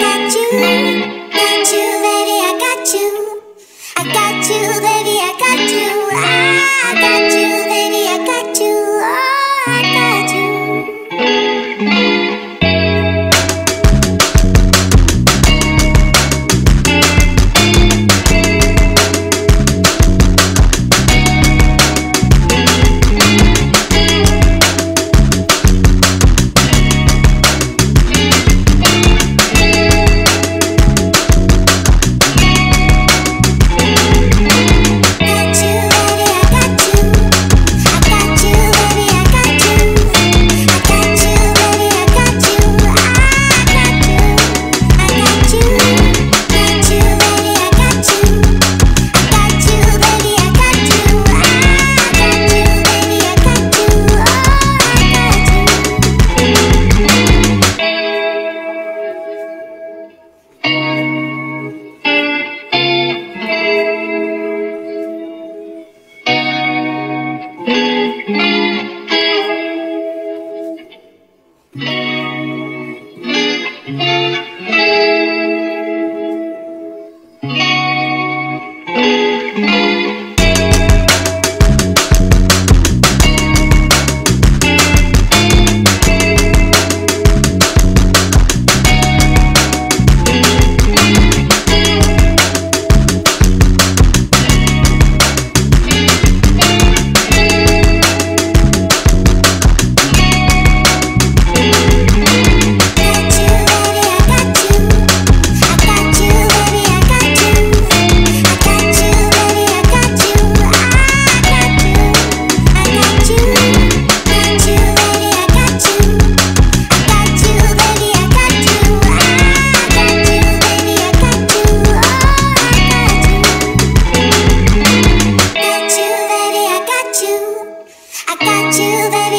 got you, Got I got